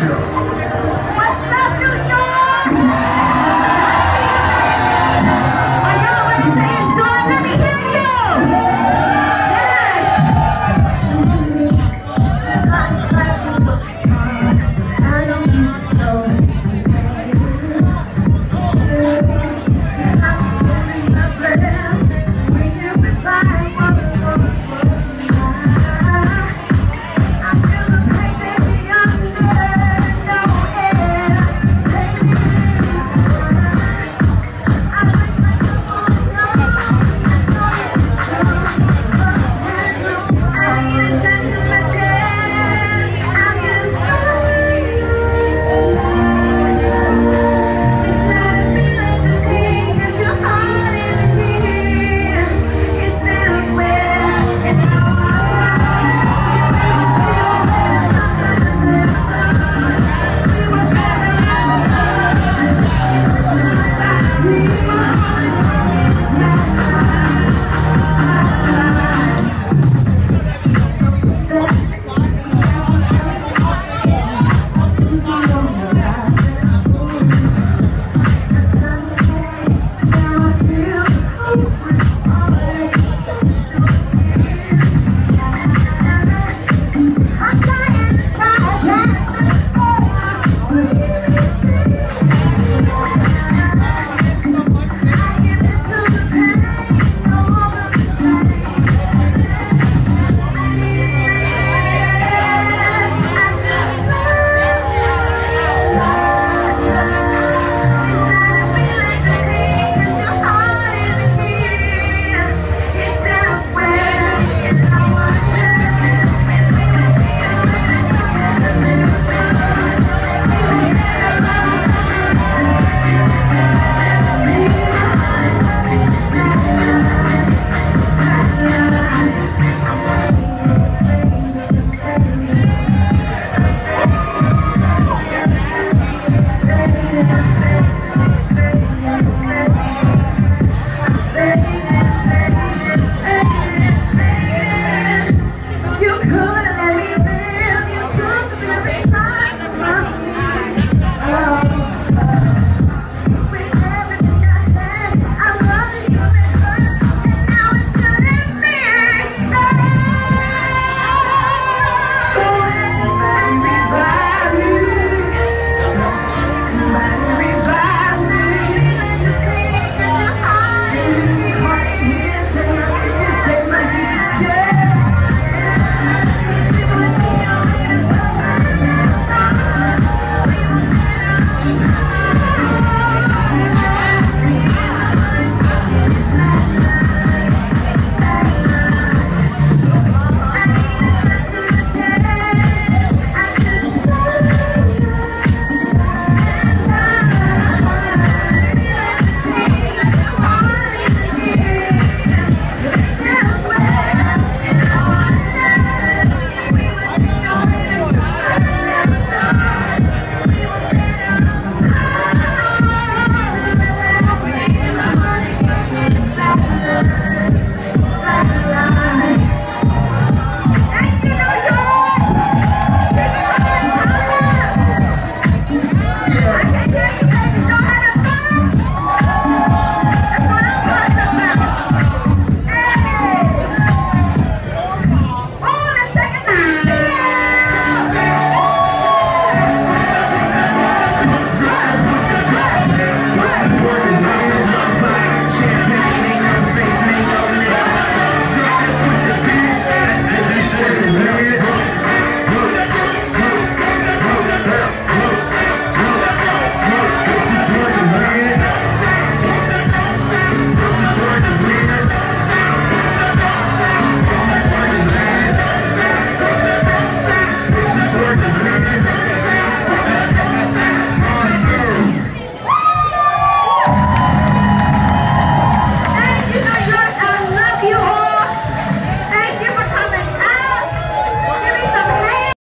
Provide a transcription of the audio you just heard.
Rocha.